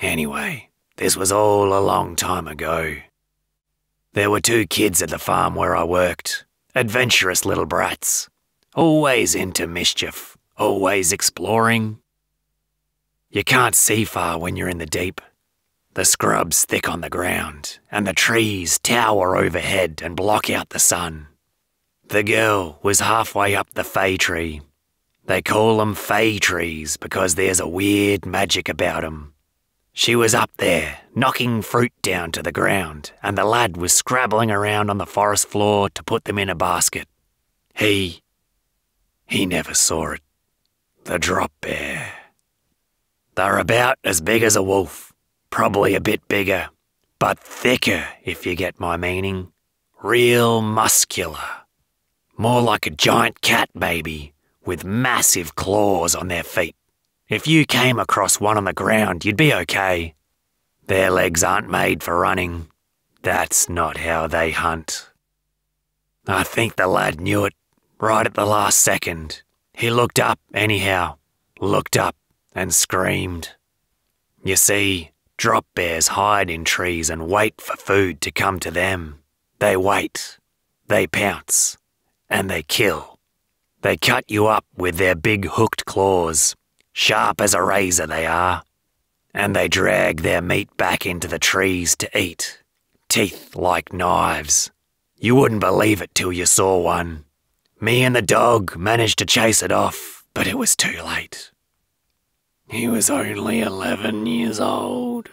Anyway, this was all a long time ago. There were two kids at the farm where I worked, adventurous little brats, always into mischief, always exploring. You can't see far when you're in the deep. The scrub's thick on the ground, and the trees tower overhead and block out the sun. The girl was halfway up the fay tree. They call 'em fay trees because there's a weird magic about 'em. She was up there, knocking fruit down to the ground, and the lad was scrabbling around on the forest floor to put them in a basket. He. he never saw it. The drop bear. They're about as big as a wolf, probably a bit bigger, but thicker, if you get my meaning. Real muscular. More like a giant cat, maybe, with massive claws on their feet. If you came across one on the ground, you'd be okay. Their legs aren't made for running. That's not how they hunt. I think the lad knew it right at the last second. He looked up, anyhow, looked up and screamed. You see, drop bears hide in trees and wait for food to come to them. They wait, they pounce, and they kill. They cut you up with their big hooked claws, sharp as a razor they are, and they drag their meat back into the trees to eat, teeth like knives. You wouldn't believe it till you saw one. Me and the dog managed to chase it off, but it was too late. He was only 11 years old.